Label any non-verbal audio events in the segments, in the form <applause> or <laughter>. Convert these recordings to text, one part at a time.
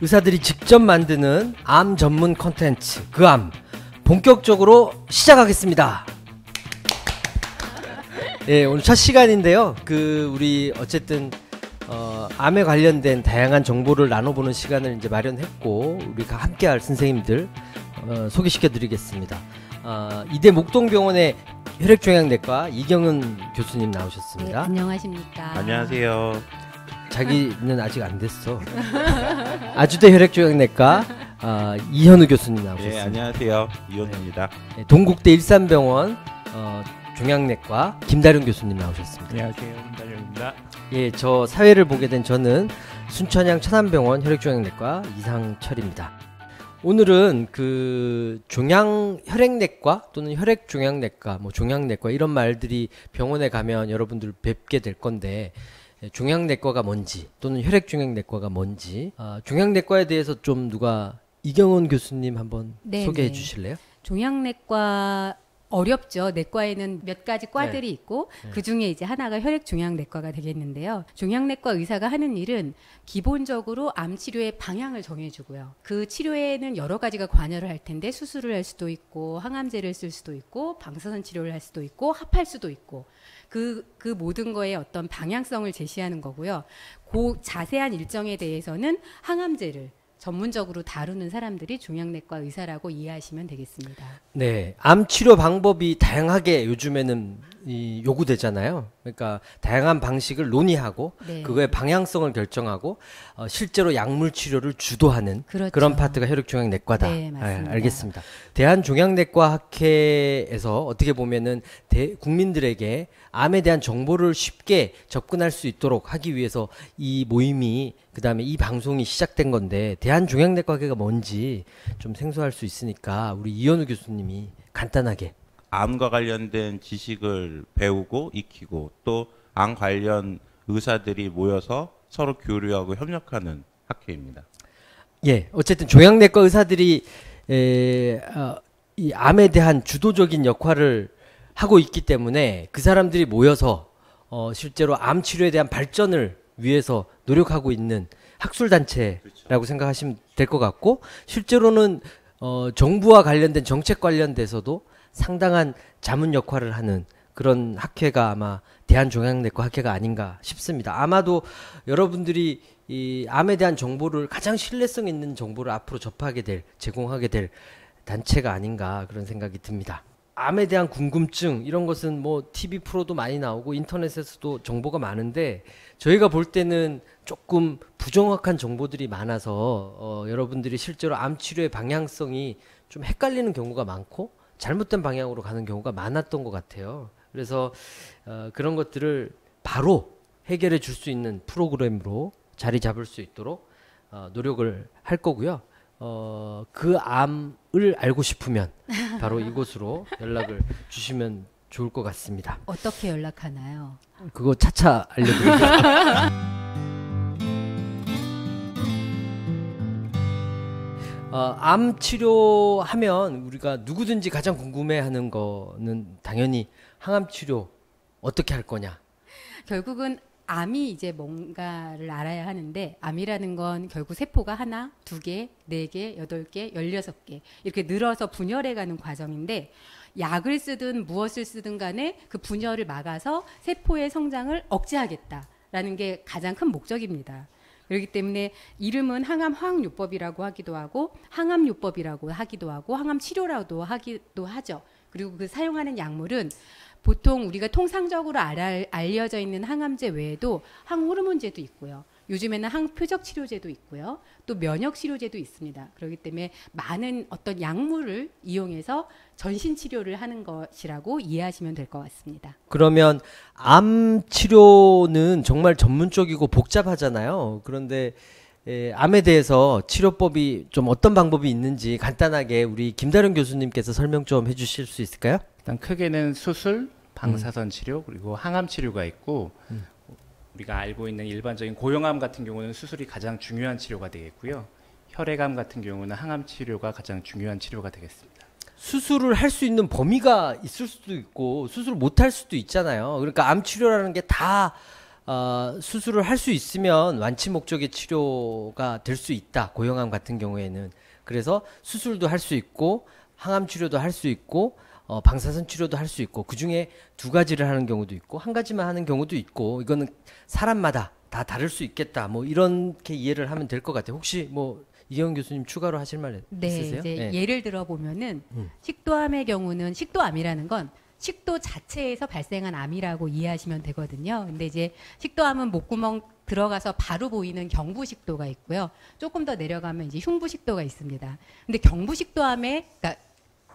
의사들이 직접 만드는 암 전문 컨텐츠 그 암 본격적으로 시작하겠습니다. 예, 오늘 첫 시간인데요. 그 우리 어쨌든 어, 암에 관련된 다양한 정보를 나눠보는 시간을 이제 마련했고 우리가 함께할 선생님들 어, 소개시켜드리겠습니다. 어, 이대 목동병원의 혈액종양내과 이경은 교수님 네, 나오셨습니다. 안녕하십니까. 안녕하세요. 자기는 아직 안 됐어. 아주대 혈액종양내과 아, 이현우 교수님 네, 나오셨습니다. 안녕하세요. 이현우입니다. 네, 동국대 일산병원 어, 종양내과 김다룡 교수님 나오셨습니다. 안녕하세요. 김달영입니다. 예, 저 사회를 보게 된 저는 순천향 천안병원 혈액종양내과 이상철입니다. 오늘은 그 종양 혈액내과 또는 혈액종양내과, 뭐 종양내과 이런 말들이 병원에 가면 여러분들 뵙게 될 건데 예, 종양내과가 뭔지 또는 혈액종양내과가 뭔지 아, 종양내과에 대해서 좀 누가 이경원 교수님 한번 네, 소개해 네. 주실래요? 종양내과 어렵죠. 내과에는 몇 가지 과들이 있고 네. 그 중에 이제 하나가 혈액 종양 내과가 되겠는데요. 종양 내과 의사가 하는 일은 기본적으로 암 치료의 방향을 정해주고요. 그 치료에는 여러 가지가 관여를 할 텐데 수술을 할 수도 있고 항암제를 쓸 수도 있고 방사선 치료를 할 수도 있고 합할 수도 있고 그, 그 모든 거에 어떤 방향성을 제시하는 거고요. 그 자세한 일정에 대해서는 항암제를 전문적으로 다루는 사람들이 종양내과 의사라고 이해하시면 되겠습니다. 네, 암 치료 방법이 다양하게 요즘에는 이 요구되잖아요. 그러니까 다양한 방식을 논의하고 네. 그거의 방향성을 결정하고 어, 실제로 약물 치료를 주도하는 그렇죠. 그런 파트가 혈액종양내과다. 네, 맞습니다. 알겠습니다. 대한종양내과학회에서 어떻게 보면은 대, 국민들에게 암에 대한 정보를 쉽게 접근할 수 있도록 하기 위해서 이 모임이 그다음에 이 방송이 시작된 건데 대한종양내과학회가 뭔지 좀 생소할 수 있으니까 우리 이현우 교수님이 간단하게 암과 관련된 지식을 배우고 익히고 또 암 관련 의사들이 모여서 서로 교류하고 협력하는 학회입니다. 예, 어쨌든 종양내과 의사들이 에, 어, 이 암에 대한 주도적인 역할을 하고 있기 때문에 그 사람들이 모여서 어, 실제로 암 치료에 대한 발전을 위해서 노력하고 있는 학술 단체라고 생각하시면 될 것 같고 실제로는 어, 정부와 관련된 정책 관련돼서도 상당한 자문 역할을 하는 그런 학회가 아마 대한종양내과 학회가 아닌가 싶습니다. 아마도 여러분들이 이 암에 대한 정보를 가장 신뢰성 있는 정보를 앞으로 접하게 될 제공하게 될 단체가 아닌가 그런 생각이 듭니다. 암에 대한 궁금증 이런 것은 뭐 TV 프로도 많이 나오고 인터넷에서도 정보가 많은데 저희가 볼 때는 조금 부정확한 정보들이 많아서 어, 여러분들이 실제로 암 치료의 방향성이 좀 헷갈리는 경우가 많고 잘못된 방향으로 가는 경우가 많았던 것 같아요. 그래서 어, 그런 것들을 바로 해결해 줄 수 있는 프로그램으로 자리 잡을 수 있도록 어, 노력을 할 거고요. 어, 그 암을 알고 싶으면 바로 <laughs> 이곳으로 연락을 주시면 좋을 것 같습니다. 어떻게 연락하나요? 그거 차차 알려드릴게요. <laughs> 어, 암 치료하면 우리가 누구든지 가장 궁금해하는 거는 당연히 항암 치료 어떻게 할 거냐. 결국은 암이 이제 뭔가를 알아야 하는데 암이라는 건 결국 세포가 하나, 두 개, 네 개, 여덟 개, 열여섯 개 이렇게 늘어서 분열해 가는 과정인데 약을 쓰든 무엇을 쓰든 간에 그 분열을 막아서 세포의 성장을 억제하겠다라는 게 가장 큰 목적입니다. 그렇기 때문에 이름은 항암 화학요법이라고 하기도 하고 항암요법이라고 하기도 하고 항암 치료라도 하기도 하죠. 그리고 그 사용하는 약물은 보통 우리가 통상적으로 알아, 알려져 있는 항암제 외에도 항호르몬제도 있고요. 요즘에는 항표적 치료제도 있고요. 또 면역 치료제도 있습니다. 그렇기 때문에 많은 어떤 약물을 이용해서 전신 치료를 하는 것이라고 이해하시면 될 것 같습니다. 그러면 암 치료는 정말 전문적이고 복잡하잖아요. 그런데 에, 암에 대해서 치료법이 좀 어떤 방법이 있는지 간단하게 우리 김다른 교수님께서 설명 좀 해주실 수 있을까요? 일단 크게는 수술, 음. 방사선 치료 그리고 항암 치료가 있고 우리가 알고 있는 일반적인 고형암 같은 경우는 수술이 가장 중요한 치료가 되겠고요. 혈액암 같은 경우는 항암 치료가 가장 중요한 치료가 되겠습니다. 수술을 할 수 있는 범위가 있을 수도 있고 수술을 못 할 수도 있잖아요. 그러니까 암 치료라는 게다 어, 수술을 할 수 있으면 완치 목적의 치료가 될 수 있다. 고형암 같은 경우에는 그래서 수술도 할 수 있고 항암 치료도 할 수 있고 어, 방사선 치료도 할 수 있고 그 중에 두 가지를 하는 경우도 있고 한 가지만 하는 경우도 있고 이거는 사람마다 다 다를 수 있겠다. 뭐 이렇게 이해를 하면 될 것 같아요. 혹시 뭐 이경 교수님 추가로 하실 말 네, 있으세요? 이제 네. 예를 들어 보면은 음. 식도암의 경우는 식도암이라는 건 식도 자체에서 발생한 암이라고 이해하시면 되거든요. 근데 이제 식도암은 목구멍 들어가서 바로 보이는 경부식도가 있고요. 조금 더 내려가면 이제 흉부식도가 있습니다. 근데 경부식도암에 그러니까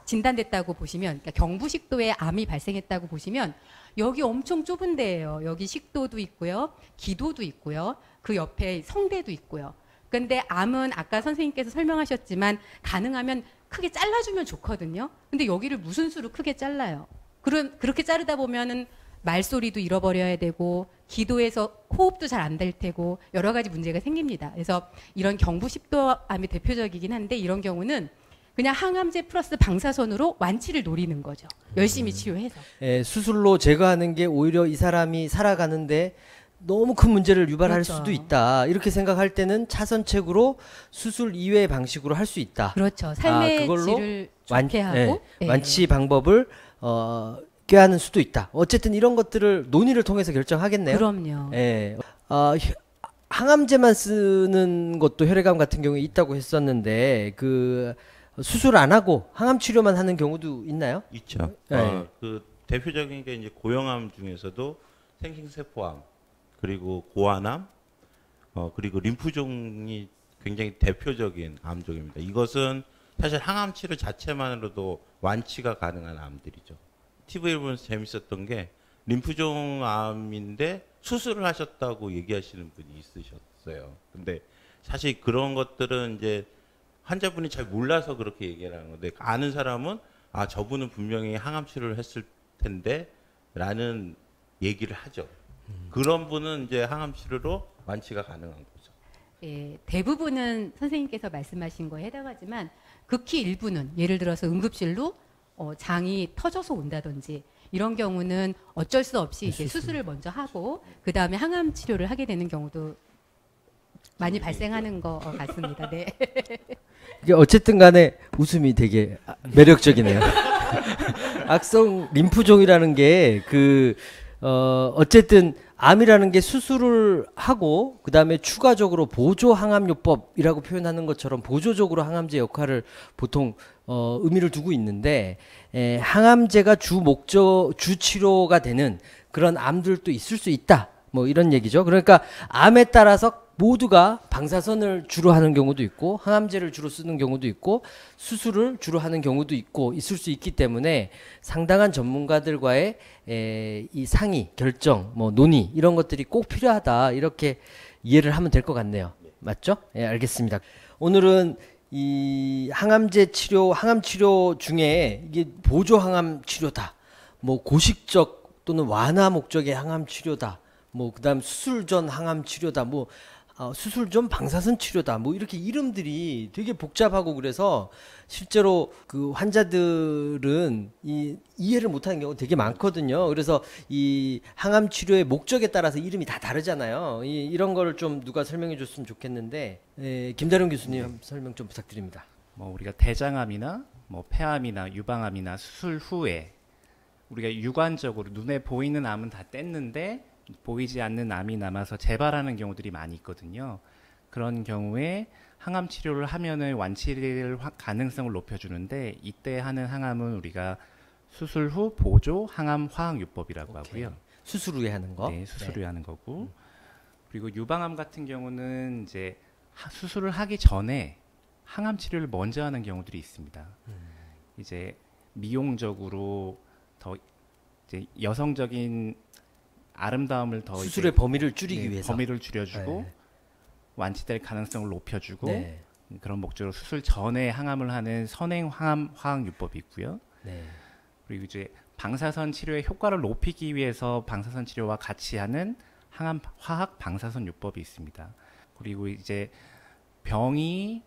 진단됐다고 보시면 그러니까 경부식도에 암이 발생했다고 보시면 여기 엄청 좁은 데예요. 여기 식도도 있고요. 기도도 있고요. 그 옆에 성대도 있고요. 근데 암은 아까 선생님께서 설명하셨지만 가능하면 크게 잘라주면 좋거든요. 근데 여기를 무슨 수로 크게 잘라요? 그런 그렇게 자르다 보면은 말소리도 잃어버려야 되고 기도에서 호흡도 잘 안 될 테고 여러 가지 문제가 생깁니다. 그래서 이런 경부식도암이 대표적이긴 한데 이런 경우는 그냥 항암제 플러스 방사선으로 완치를 노리는 거죠. 열심히 치료해서. 예, 수술로 제거하는 게 오히려 이 사람이 살아가는데 너무 큰 문제를 유발할 그렇죠. 수도 있다. 이렇게 생각할 때는 차선책으로 수술 이외의 방식으로 할 수 있다. 그렇죠. 삶의 아, 그걸로 질을 완- 하고 예, 예. 완치 방법을 어, 꾀하는 수도 있다. 어쨌든 이런 것들을 논의를 통해서 결정하겠네요. 그럼요. 예. 어, 혀- 항암제만 쓰는 것도 혈액암 같은 경우에 있다고 했었는데 그 수술 안 하고 항암 치료만 하는 경우도 있나요? 있죠. 네. 어, 그 대표적인 게 이제 고형암 중에서도 생식세포암 그리고 고환암 어, 그리고 림프종이 굉장히 대표적인 암종입니다. 이것은 사실 항암 치료 자체만으로도 완치가 가능한 암들이죠. TV를 보면서 재밌었던 게 림프종 암인데 수술을 하셨다고 얘기하시는 분이 있으셨어요. 근데 사실 그런 것들은 이제 환자분이 잘 몰라서 그렇게 얘기를 하는 건데 아는 사람은 아 저분은 분명히 항암 치료를 했을 텐데라는 얘기를 하죠. 그런 분은 이제 항암 치료로 완치가 가능한 거죠. 예, 대부분은 선생님께서 말씀하신 거에 해당하지만 극히 일부는 예를 들어서 응급실로 어, 장이 터져서 온다든지 이런 경우는 어쩔 수 없이 이제 수술을 먼저 하고 그 다음에 항암 치료를 하게 되는 경우도 많이 발생하는 것 같습니다. 네. <laughs> 이게 어쨌든 간에 웃음이 되게 아, 매력적이네요. <laughs> 악성 림프종이라는 게그 어, 어쨌든 암이라는 게 수술을 하고 그다음에 추가적으로 보조 항암요법이라고 표현하는 것처럼 보조적으로 항암제 역할을 보통 어, 의미를 두고 있는데 에, 항암제가 주 목적 주 치료가 되는 그런 암들도 있을 수 있다. 뭐 이런 얘기죠. 그러니까 암에 따라서 모두가 방사선을 주로 하는 경우도 있고 항암제를 주로 쓰는 경우도 있고 수술을 주로 하는 경우도 있고 있을 수 있기 때문에 상당한 전문가들과의 에, 이 상의, 결정, 뭐 논의 이런 것들이 꼭 필요하다 이렇게 이해를 하면 될 것 같네요. 맞죠? 예, 알겠습니다. 오늘은 이 항암제 치료, 항암 치료 중에 이게 보조 항암 치료다. 뭐 고식적 또는 완화 목적의 항암 치료다. 뭐 그다음 수술 전 항암 치료다. 뭐 어, 수술 전 방사선 치료다. 뭐 이렇게 이름들이 되게 복잡하고 그래서 실제로 그 환자들은 이 이해를 못하는 경우가 되게 많거든요. 그래서 이 항암 치료의 목적에 따라서 이름이 다 다르잖아요. 이, 이런 거를 좀 누가 설명해 줬으면 좋겠는데 에, 김다룡 교수님 설명 좀 부탁드립니다. 뭐 우리가 대장암이나 뭐 폐암이나 유방암이나 수술 후에 우리가 유관적으로 눈에 보이는 암은 다 뗐는데 보이지 않는 암이 남아서 재발하는 경우들이 많이 있거든요. 그런 경우에 항암 치료를 하면은 완치를 화- 가능성을 높여주는데 이때 하는 항암은 우리가 수술 후 보조 항암 화학 요법이라고 오케이. 하고요. 수술 후에 하는 거. 네, 수술 후에 하는 거고. 그리고 유방암 같은 경우는 이제 하- 수술을 하기 전에 항암 치료를 먼저 하는 경우들이 있습니다. 이제 미용적으로 더 이제 여성적인 아름다움을 더 수술의 이제, 범위를 줄이기 네, 위해서. 범위를 줄여주고 네. 완치될 가능성을 높여주고 네. 그런 목적으로 수술 전에 항암을 하는 선행 항암 화학 요법이 있고요. 네. 그리고 이제 방사선 치료의 효과를 높이기 위해서 방사선 치료와 같이 하는 항암 화학 방사선 요법이 있습니다. 그리고 이제 병이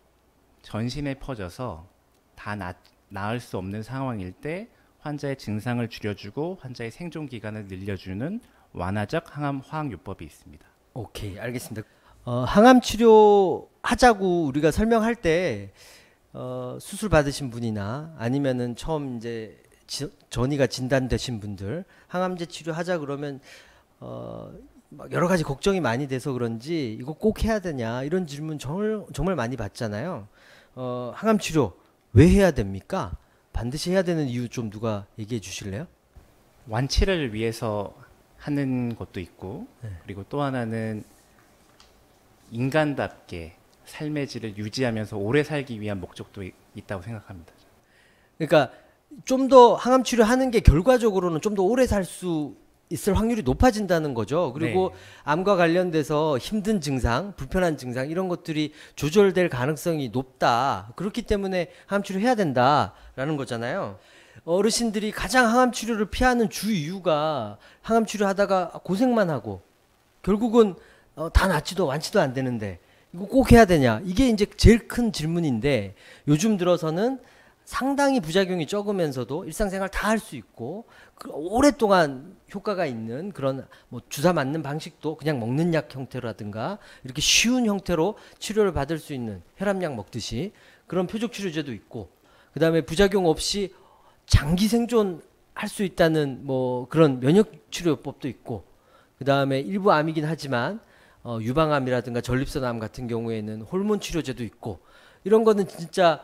전신에 퍼져서 다 나, 나을 수 없는 상황일 때 환자의 증상을 줄여주고 환자의 생존 기간을 늘려주는 완화적 항암 화학 요법이 있습니다. 오케이, 알겠습니다. 어, 항암 치료 하자고 우리가 설명할 때 어, 수술 받으신 분이나 아니면은 처음 이제 지, 전이가 진단되신 분들 항암제 치료 하자 그러면 어, 막 여러 가지 걱정이 많이 돼서 그런지 이거 꼭 해야 되냐 이런 질문 정말 정말 많이 받잖아요. 어, 항암 치료 왜 해야 됩니까? 반드시 해야 되는 이유 좀 누가 얘기해 주실래요? 완치를 위해서 하는 것도 있고 네. 그리고 또 하나는 인간답게 삶의 질을 유지하면서 오래 살기 위한 목적도 있- 있다고 생각합니다. 그러니까 좀 더 항암 치료하는 게 결과적으로는 좀 더 오래 살 수 있을 확률이 높아진다는 거죠. 그리고 암과 관련돼서 힘든 증상, 불편한 증상 이런 것들이 조절될 가능성이 높다. 그렇기 때문에 항암 치료 해야 된다라는 거잖아요. 어르신들이 가장 항암 치료를 피하는 주 이유가 항암 치료하다가 고생만 하고 결국은 어, 다 낫지도 완치도 안 되는데 이거 꼭 해야 되냐? 이게 이제 제일 큰 질문인데 요즘 들어서는 상당히 부작용이 적으면서도 일상생활 다 할 수 있고 그 오랫동안 효과가 있는 그런 뭐 주사 맞는 방식도 그냥 먹는 약 형태라든가 이렇게 쉬운 형태로 치료를 받을 수 있는 혈압약 먹듯이 그런 표적 치료제도 있고 그다음에 부작용 없이 장기 생존 할 수 있다는 뭐 그런 면역 치료법도 있고 그 다음에 일부 암이긴 하지만 어, 유방암이라든가 전립선암 같은 경우에는 호르몬 치료제도 있고 이런 거는 진짜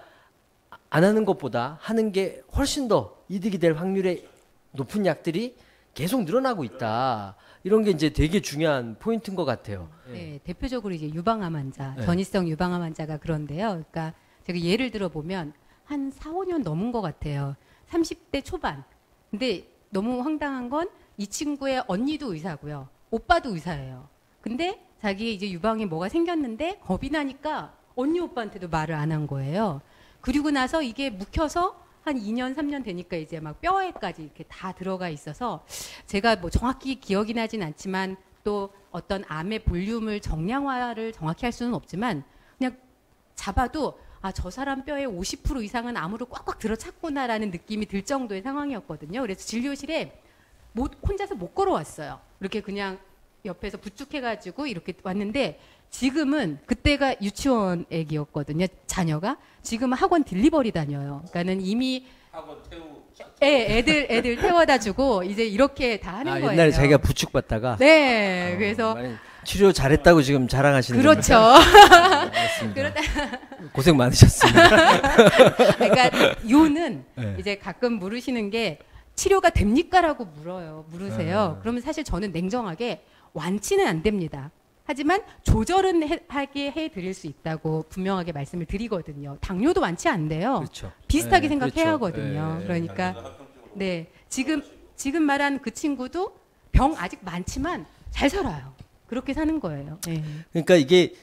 안 하는 것보다 하는 게 훨씬 더 이득이 될 확률의 높은 약들이 계속 늘어나고 있다. 이런 게 이제 되게 중요한 포인트인 것 같아요. 네, 대표적으로 이제 유방암 환자, 네. 전이성 유방암 환자가 그런데요. 그러니까 제가 예를 들어 보면 한 4, 5년 넘은 것 같아요. 30대 초반. 근데 너무 황당한 건 이 친구의 언니도 의사고요. 오빠도 의사예요. 근데 자기 이제 유방에 뭐가 생겼는데 겁이 나니까 언니 오빠한테도 말을 안 한 거예요. 그리고 나서 이게 묵혀서 한 2년, 3년 되니까 이제 막 뼈에까지 이렇게 다 들어가 있어서 제가 뭐 정확히 기억이 나진 않지만 또 어떤 암의 볼륨을 정량화를 정확히 할 수는 없지만 그냥 잡아도 아, 저 사람 뼈의 50% 이상은 암으로 꽉꽉 들어찼구나라는 느낌이 들 정도의 상황이었거든요. 그래서 진료실에 못, 혼자서 못 걸어왔어요. 이렇게 그냥 옆에서 부축해가지고 이렇게 왔는데 지금은 그때가 유치원 애기였거든요. 자녀가 지금은 학원 딜리버리 다녀요. 그러니까는 이미 학원 태우 애, 애들 애들 태워다 주고 이제 이렇게 다 하는 아, 거예요. 옛날에 자기가 부축받다가 네, 어, 그래서 많이 치료 잘했다고 지금 자랑하시는 그렇죠. <laughs> 그러다 고생 많으셨습니다. <laughs> 그러니까 요는 네. 이제 가끔 물으시는 게 치료가 됩니까라고 물어요. 물으세요. 네. 그러면 사실 저는 냉정하게 완치는 안 됩니다. 하지만 조절은 해, 하게 해 드릴 수 있다고 분명하게 말씀을 드리거든요. 당뇨도 완치 안 돼요. 그렇죠. 비슷하게 네, 생각해야 그렇죠. 하거든요. 네, 그러니까 네 지금 지금 말한 그 친구도 병 아직 많지만 잘 살아요. 그렇게 사는 거예요. 네. 그러니까 이게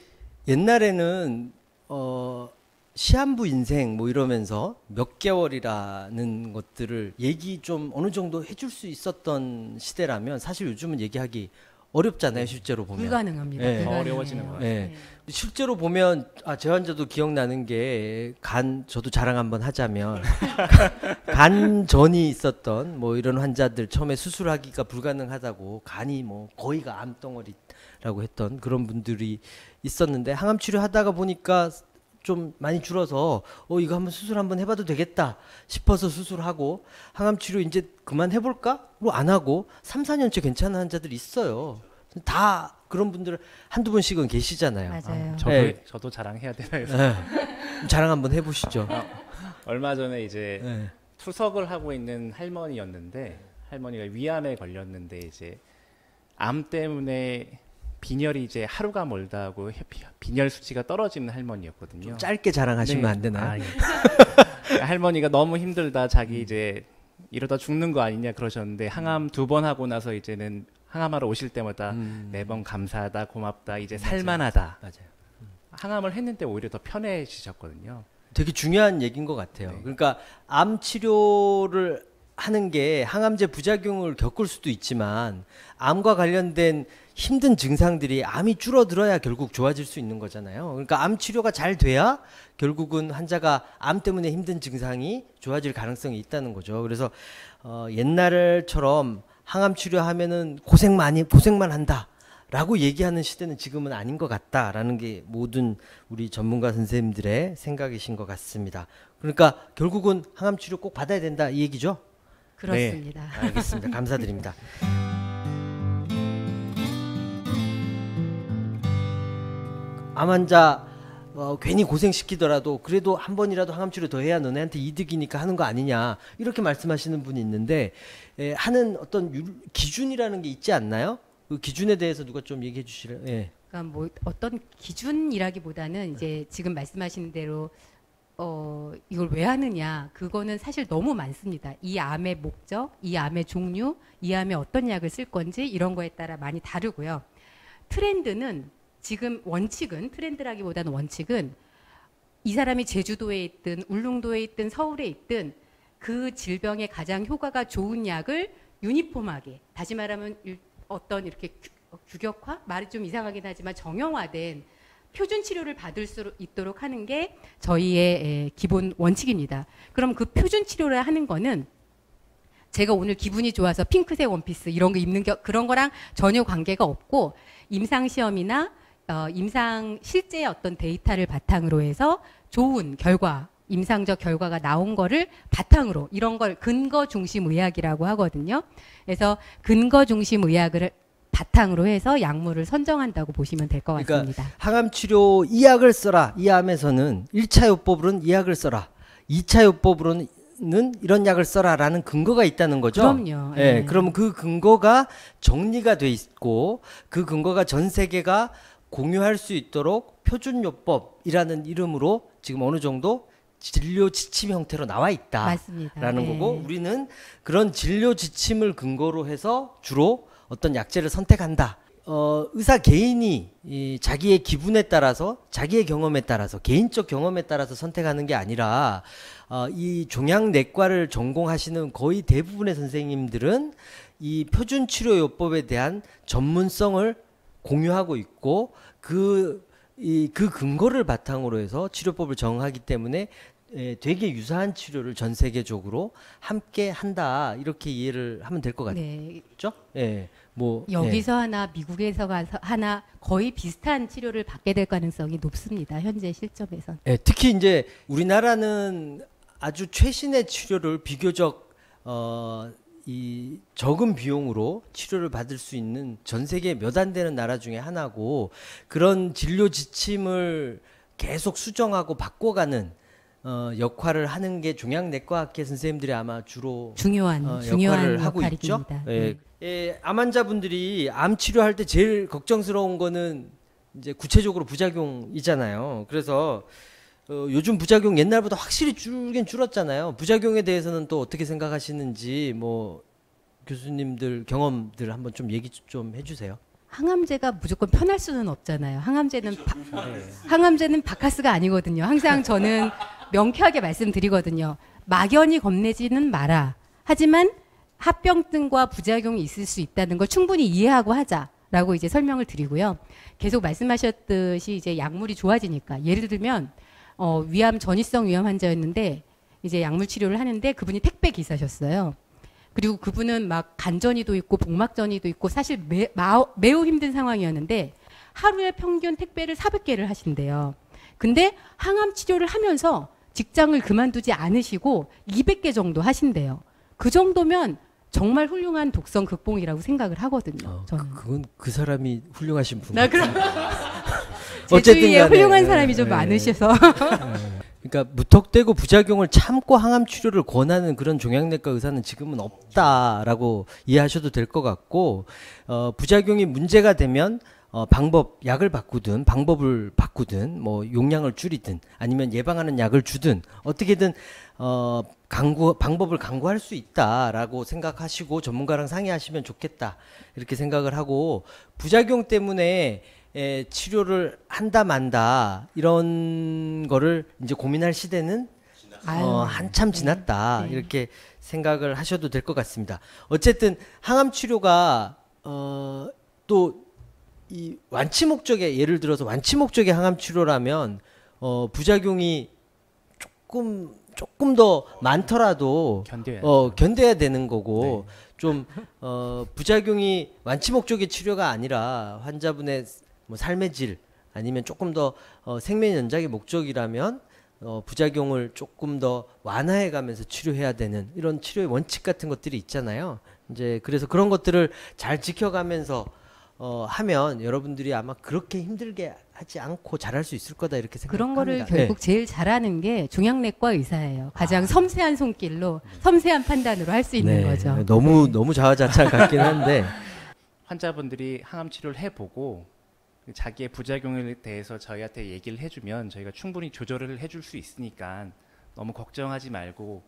옛날에는 어 시한부 인생 뭐 이러면서 몇 개월이라는 것들을 얘기 좀 어느 정도 해줄 수 있었던 시대라면 사실 요즘은 얘기하기 어렵잖아요 실제로 보면. 불가능합니다. 네. 더 불가능해요. 어려워지는 것 같아요. 네. 실제로 보면 아 제 환자도 기억나는 게 간 저도 자랑 한번 하자면 <laughs> 간 전이 있었던 뭐 이런 환자들 처음에 수술하기가 불가능하다고 간이 뭐 거의가 암덩어리 라고 했던 그런 분들이 있었는데 항암 치료하다가 보니까 좀 많이 줄어서 어 이거 한번 수술 한번 해봐도 되겠다 싶어서 수술하고 항암 치료 이제 그만 해볼까로 안 하고 3, 4년째 괜찮은 환자들이 있어요. 다 그런 분들 한두 분씩은 계시잖아요. 맞아요. 저도 네. 저도 자랑해야 되나요? 네. 자랑 한번 해보시죠. 얼마 전에 이제 네. 투석을 하고 있는 할머니였는데 할머니가 위암에 걸렸는데 이제 암 때문에 빈혈이 이제 하루가 멀다 하고 해- 빈혈 수치가 떨어지는 할머니였거든요. 좀 짧게 자랑하시면 네. 안 되나요? 아, 예. 할머니가 너무 힘들다 자기 이제 이러다 죽는 거 아니냐 그러셨는데 항암 두 번 하고 나서 이제는 항암하러 오실 때마다 음. 매번 감사하다 고맙다 이제 맞아요. 살만하다 맞아요. 항암을 했는데 오히려 더 편해지셨거든요. 되게 중요한 얘기인 것 같아요. 네. 그러니까 암 치료를 하는 게 항암제 부작용을 겪을 수도 있지만 암과 관련된 힘든 증상들이 암이 줄어들어야 결국 좋아질 수 있는 거잖아요. 그러니까 암 치료가 잘 돼야 결국은 환자가 암 때문에 힘든 증상이 좋아질 가능성이 있다는 거죠. 그래서 어, 옛날처럼 항암 치료하면은 고생 많이 고생만 한다. 라고 얘기하는 시대는 지금은 아닌 것 같다라는 게 모든 우리 전문가 선생님들의 생각이신 것 같습니다. 그러니까 결국은 항암 치료 꼭 받아야 된다 이 얘기죠? 그렇습니다. 네, 알겠습니다. 감사드립니다. <laughs> 암 환자 어, 괜히 고생시키더라도 그래도 한 번이라도 항암 치료 더 해야 너네한테 이득이니까 하는 거 아니냐 이렇게 말씀하시는 분이 있는데 에, 하는 어떤 유, 기준이라는 게 있지 않나요? 그 기준에 대해서 누가 좀 얘기해 주실래요? 예. 그러니까 뭐 어떤 기준이라기보다는 이제 지금 말씀하신 대로 어 이걸 왜 하느냐 그거는 사실 너무 많습니다. 이 암의 목적, 이 암의 종류, 이 암에 어떤 약을 쓸 건지 이런 거에 따라 많이 다르고요. 트렌드는 지금 원칙은 트렌드라기보다는 원칙은 이 사람이 제주도에 있든 울릉도에 있든 서울에 있든 그 질병에 가장 효과가 좋은 약을 유니폼하게 다시 말하면 일- 어떤 이렇게 규- 어, 규격화 말이 좀 이상하긴 하지만 정형화된 표준 치료를 받을 수 있도록 하는 게 저희의 에, 기본 원칙입니다. 그럼 그 표준 치료를 하는 거는 제가 오늘 기분이 좋아서 핑크색 원피스 이런 거 입는 게 그런 거랑 전혀 관계가 없고 임상 시험이나 어, 임상 실제 어떤 데이터를 바탕으로 해서 좋은 결과 임상적 결과가 나온 거를 바탕으로 이런 걸 근거 중심 의학이라고 하거든요. 그래서 근거 중심 의학을 바탕으로 해서 약물을 선정한다고 보시면 될것 그러니까 같습니다. 항암 치료 이 약을 써라. 이 암에서는 1차 요법으로는 이 약을 써라. 2차 요법으로는 이런 약을 써라라는 근거가 있다는 거죠. 그럼요. 예, 예. 그럼 그 근거가 정리가 돼 있고 그 근거가 전 세계가 공유할 수 있도록 표준요법이라는 이름으로 지금 어느 정도 진료 지침 형태로 나와 있다. 맞습니다. 라는 예. 거고 우리는 그런 진료 지침을 근거로 해서 주로 어떤 약제를 선택한다. 어, 의사 개인이 이 자기의 기분에 따라서 자기의 경험에 따라서 개인적 경험에 따라서 선택하는 게 아니라 어, 이 종양내과를 전공하시는 거의 대부분의 선생님들은 이 표준 치료 요법에 대한 전문성을 공유하고 있고 그 이 그 근거를 바탕으로 해서 치료법을 정하기 때문에 에, 되게 유사한 치료를 전 세계적으로 함께 한다 이렇게 이해를 하면 될 것 같죠? 네. 예, 뭐 여기서 하나 미국에서 가서 하나 거의 비슷한 치료를 받게 될 가능성이 높습니다. 현재 실점에선. 예, 특히 이제 우리나라는 아주 최신의 치료를 비교적 어, 이 적은 비용으로 치료를 받을 수 있는 전 세계 몇 안 되는 나라 중에 하나고 그런 진료 지침을 계속 수정하고 바꿔가는 어, 역할을 하는 게 종양내과학회 선생님들이 아마 주로 중요한 어, 중요한 역할을 하고 있죠. 예. 네. 예, 암 환자분들이 암 치료할 때 제일 걱정스러운 거는 이제 구체적으로 부작용이잖아요. 그래서 어, 요즘 부작용 옛날보다 확실히 줄긴 줄었잖아요. 부작용에 대해서는 또 어떻게 생각하시는지 뭐 교수님들 경험들 한번 좀 얘기 좀 해주세요. 항암제가 무조건 편할 수는 없잖아요. 항암제는 바- 네. 항암제는 바카스가 아니거든요. 항상 저는 명쾌하게 말씀드리거든요. 막연히 겁내지는 마라. 하지만 합병증과 부작용이 있을 수 있다는 걸 충분히 이해하고 하자라고 이제 설명을 드리고요. 계속 말씀하셨듯이 이제 약물이 좋아지니까 예를 들면 어, 위암 전이성 위암 환자였는데 이제 약물 치료를 하는데 그분이 택배 기사셨어요. 그리고 그분은 막 간전이도 있고 복막전이도 있고 사실 매, 마, 매우 힘든 상황이었는데 하루에 평균 택배를 400개를 하신대요. 근데 항암 치료를 하면서 직장을 그만두지 않으시고 200개 정도 하신대요. 그 정도면 정말 훌륭한 독성 극복이라고 생각을 하거든요. 어, 저는. 그, 그건 그 사람이 훌륭하신 분. 나 그럼 <laughs> 제 어쨌든 주위에 간에, 훌륭한 예, 사람이 좀 예. 많으셔서 그러니까 무턱대고 부작용을 참고 항암 치료를 권하는 그런 종양내과 의사는 지금은 없다라고 이해하셔도 될 것 같고 어, 부작용이 문제가 되면 어, 방법 약을 바꾸든 방법을 바꾸든 뭐 용량을 줄이든 아니면 예방하는 약을 주든 어떻게든 어, 강구 방법을 강구할 수 있다라고 생각하시고 전문가랑 상의하시면 좋겠다. 이렇게 생각을 하고 부작용 때문에 에, 치료를 한다 만다 이런 거를 이제 고민할 시대는 어, 한참 지났다 네. 이렇게 생각을 하셔도 될 것 같습니다. 어쨌든 항암 치료가 어, 또 이 완치 목적의 예를 들어서 완치 목적의 항암 치료라면 어, 부작용이 조금 조금 더 많더라도 견뎌야 어, 견뎌야 되는 거고 좀 어, 부작용이 완치 목적의 치료가 아니라 환자분의 뭐 삶의 질 아니면 조금 더 어, 생명 연장의 목적이라면 어, 부작용을 조금 더 완화해 가면서 치료해야 되는 이런 치료의 원칙 같은 것들이 있잖아요. 이제 그래서 그런 것들을 잘 지켜가면서 어, 하면 여러분들이 아마 그렇게 힘들게 하지 않고 잘할 수 있을 거다 이렇게 생각합니다. 그런 거를 네. 결국 제일 잘하는 게 종양내과 의사예요. 아. 가장 섬세한 손길로 섬세한 판단으로 할 수 있는 네, 거죠. 너무 너무 자화자찬 같긴 한데 <laughs> 환자분들이 항암 치료를 해보고 자기의 부작용에 대해서 저희한테 얘기를 해주면 저희가 충분히 조절을 해줄 수 있으니까 너무 걱정하지 말고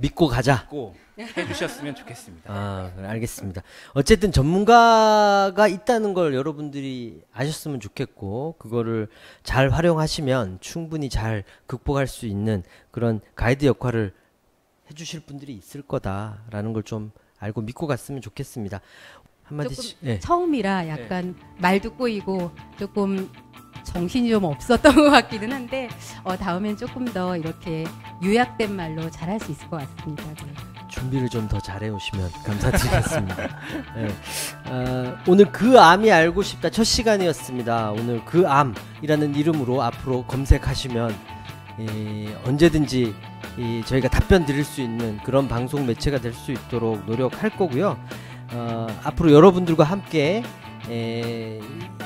믿고 가자. 꼭 해주셨으면 좋겠습니다. 아, 그래, 알겠습니다. 어쨌든 전문가가 있다는 걸 여러분들이 아셨으면 좋겠고, 그거를 잘 활용하시면 충분히 잘 극복할 수 있는 그런 가이드 역할을 해주실 분들이 있을 거다라는 걸 좀 알고 믿고 갔으면 좋겠습니다. 한마디씩. 예. 처음이라 약간 말도 꼬이고 조금 정신이 좀 없었던 <laughs> 것 같기는 한데 어, 다음엔 조금 더 이렇게 요약된 말로 잘할 수 있을 것 같습니다. 네. 준비를 좀 더 잘해 오시면 <laughs> 감사드리겠습니다. 예. 어, 오늘 그 암이 알고 싶다 첫 시간이었습니다. 오늘 그 암이라는 이름으로 앞으로 검색하시면 이, 언제든지 이, 저희가 답변 드릴 수 있는 그런 방송 매체가 될 수 있도록 노력할 거고요. 어, 앞으로 여러분들과 함께 에,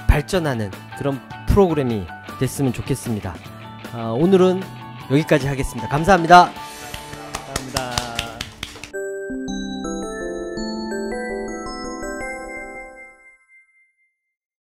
발전하는 그런 프로그램이 됐으면 좋겠습니다. 어, 오늘은 여기까지 하겠습니다. 감사합니다.